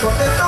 contento